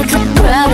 like a proud